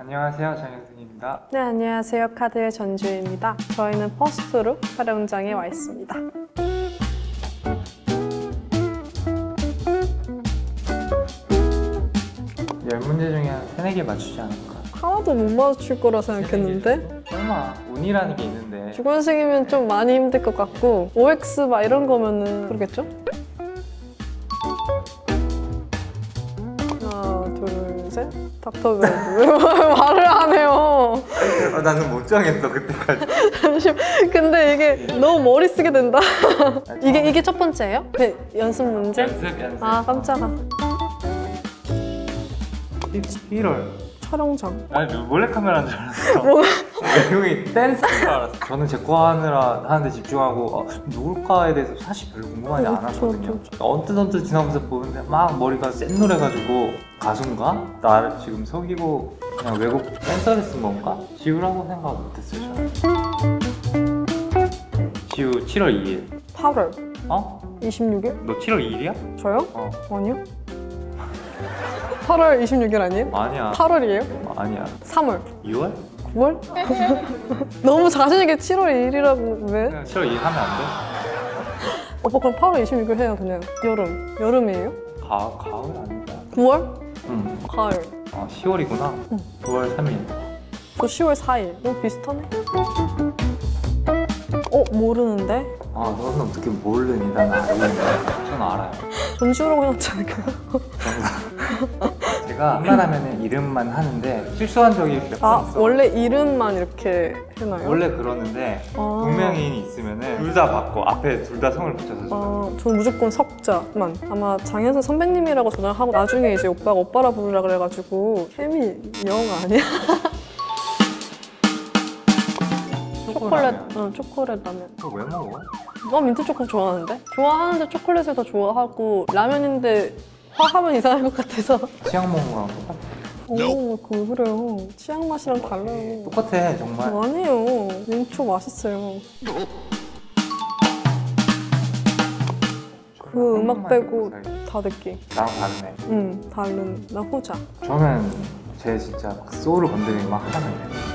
안녕하세요 장현승입니다. 네, 안녕하세요. KARD의 전지우입니다. 저희는 퍼스트룩 촬영장에 와 있습니다. 열 문제 중에 한 세네 개 맞추지 않을까? 하나도 못 맞출 거라 생각했는데 설마 운이라는 게 있는데 주관식이면 좀 많이 힘들 것 같고 OX 막 이런 거면은 그러겠죠? 닥터벨 왜 말을 안 해요? 아, 나는 못 정했어 그때까지. 근데 이게 너무 머리 쓰게 된다. 이게 이게 첫 번째예요? 네, 연습 문제? 연습 연습. 아 깜짝아. 11월. 촬영장. 아니 몰래 카메라인 줄 알았어. 뭐가? 외국이 댄스인 줄 알았어. 저는 제 거 하느라 하는데 집중하고 어, 누굴까에 대해서 사실 별로 궁금하지 어, 않았거든요. 저, 언뜻 언뜻 지나면서 보는데 막 머리가 센 노래 가지고 가수인가? 나를 지금 속이고 그냥 외국 댄서를 쓴 건가? 지우라고 생각 못했어요 저는. 지우 7월 2일. 8월 어? 26일? 너 7월 2일이야? 저요? 어. 아니요. 8월 26일 아니에요? 아니야. 8월이에요? 아니야. 3월? 6월? 9월? 너무 자신있게 7월 2일이라고 왜? 그냥 7월 2일 하면 안 돼? 오빠 그럼 8월 26일 해요 그냥 여름 여름이에요? 가, 가을 아닌가? 9월? 응. 가을 아, 10월이구나. 9월 3일. 저 10월 4일 어 비슷하네 어 모르는데? 아, 너는 어떻게 모르니? 난 알겠네. 저는 알아요. 전시호라고 해놨지 않을까요? 제가 웬만하면 이름만 하는데 실수한 적이 몇 번 아 있어. 원래 이름만 이렇게 해놔요? 원래 그러는데 아. 동명이인이 있으면은 둘다 바꿔 앞에 둘 다 성을 붙여서. 아, 저는 무조건 석자만. 아마 장현선 선배님이라고 전화를 하고 나중에 이제 오빠가 오빠라 부르라 그래가지고 케미 영 아니야? 초콜릿, 응, 초콜릿 라면. 그거 왜 먹어? 나 민트 초코 좋아하는데? 좋아하는데 초콜릿을 더 좋아하고 라면인데 화하면 이상할 것 같아서. 취향 먹는 거랑 똑같아. 오, 그왜 그래요? 취향 맛이랑 달라요. 똑같아 정말. 아니에요. 민초 맛있어요. 그 음악 빼고 다 듣기. 나랑 다르네. 응, 다른. 나 호자. 저는 제 진짜 막 소울을 건드리는 음악 돼요.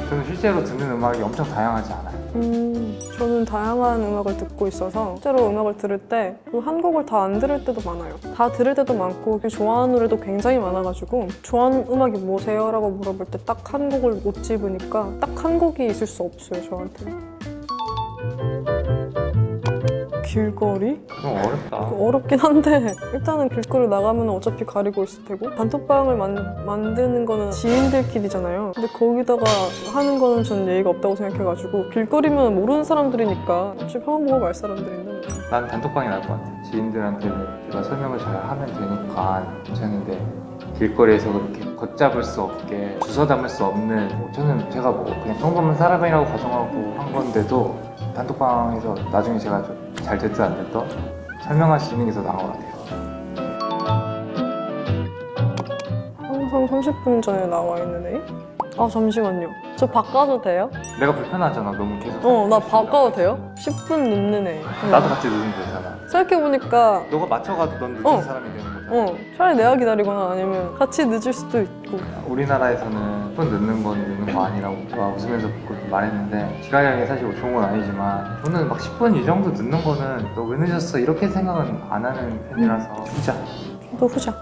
저는 실제로 듣는 음악이 엄청 다양하지 않아요. 음, 저는 다양한 음악을 듣고 있어서 실제로 음악을 들을 때 그 한 곡을 다 안 들을 때도 많아요. 다 들을 때도 많고 좋아하는 노래도 굉장히 많아가지고 좋아하는 음악이 뭐세요? 라고 물어볼 때 딱 한 곡을 못 집으니까 딱 한 곡이 있을 수 없어요, 저한테는. 길거리? 좀 어렵다. 어렵긴 한데 일단은 길거리 나가면 어차피 가리고 있을 테고 단톡방을 만, 만드는 거는 지인들끼리잖아요 근데 거기다가 하는 거는 전 예의가 없다고 생각해가지고 길거리면 모르는 사람들이니까 어차피 한번 보고 말 사람들인데 난 단톡방이 나을 것 같아. 지인들한테는 제가 설명을 잘 하면 되니까 괜찮은데 길거리에서 그렇게 걷잡을 수 없게 주워 담을 수 없는 뭐 저는 제가 뭐 그냥 평범한 사람이라고 가정하고 한 건데도 단톡방에서 나중에 제가 좀 잘 됐든 안 됐든 설명할 수 있는 게 더 나은 것 같아요. 항상 30분 전에 나와 있는 애? 아 잠시만요 저 바꿔도 돼요? 내가 불편하잖아. 너무 계속. 어 나 바꿔도 돼요? 10분 늦는 애 나도 같이 늦으면 되잖아. 생각해보니까 너가 맞춰가도 넌 늦은 어. 사람이 되는. 어 차라리 내가 기다리거나 아니면 같이 늦을 수도 있고 우리나라에서는 10분 늦는 건 늦는 거 아니라고 막 웃으면서 그렇게 말했는데 기가량이 사실 뭐 좋은 건 아니지만 저는 막 10분 이 정도 늦는 거는 너 왜 늦었어 이렇게 생각은 안 하는 편이라서 진짜 너 후자.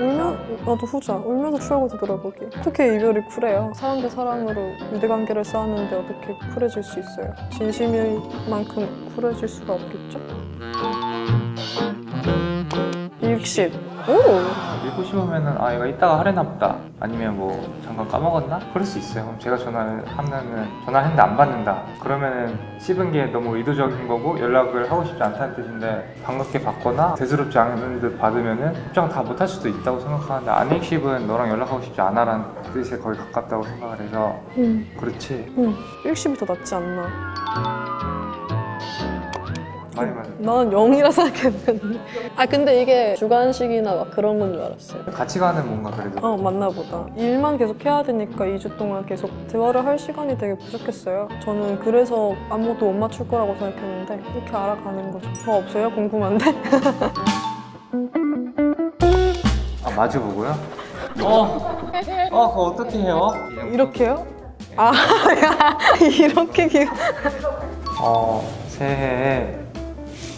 울며 나도 후자. 울면서 추억을 되돌아보기. 어떻게 이별이 쿨해요? 사람 대 사람으로 유대관계를 쌓았는데 어떻게 쿨해질 수 있어요? 진심인 만큼 쿨해질 수가 없겠죠? 60. 오! 읽고 싶으면은 아 얘가 이따가 하려나 보다 아니면 뭐 잠깐 까먹었나? 그럴 수 있어요 그럼 제가 전화를 하면은 전화를 했는데 안 받는다 그러면은 씹은 게 너무 의도적인 거고 연락을 하고 싶지 않다는 뜻인데 반갑게 받거나 대수롭지 않은 듯 받으면은 답장 다 못할 수도 있다고 생각하는데 안 읽씹은 너랑 연락하고 싶지 않아 라는 뜻에 거의 가깝다고 생각을 해서 응, 그렇지 응. 60이 더 낫지 않나. 많이 맞아 나는 0이라 생각했는데. 아, 근데 이게 주관식이나 막 그런 건 줄 알았어요. 같이 가는 뭔가 그래도 어 맞나 보다 일만 계속 해야 되니까 2주 동안 계속 대화를 할 시간이 되게 부족했어요 저는 그래서 아무것도 못 맞출 거라고 생각했는데 이렇게 알아가는 거죠 더 없어요? 궁금한데? 아 마주 보고요? 어, 어, 그거 어떻게 해요? 이렇게요? 아, 이렇게 기 어, 새해에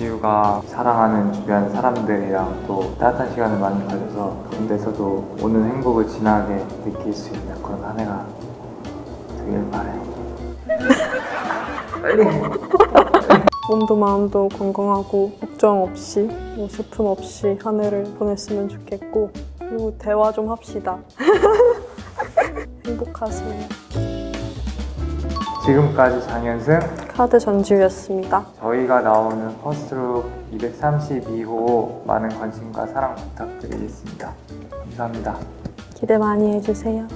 지우가 사랑하는 주변 사람들이랑 또 따뜻한 시간을 많이 가져서 군대에서도 오는 행복을 진하게 느낄 수 있는 그런 한 해가 되길 바래요. 몸도 마음도 건강하고 걱정 없이 뭐 슬픔 없이 한 해를 보냈으면 좋겠고 그리고 대화 좀 합시다. 행복하세요. 지금까지 장현승 카드 전지우였습니다. 저희가 나오는 퍼스트룩 232호 많은 관심과 사랑 부탁드리겠습니다. 감사합니다. 기대 많이 해주세요.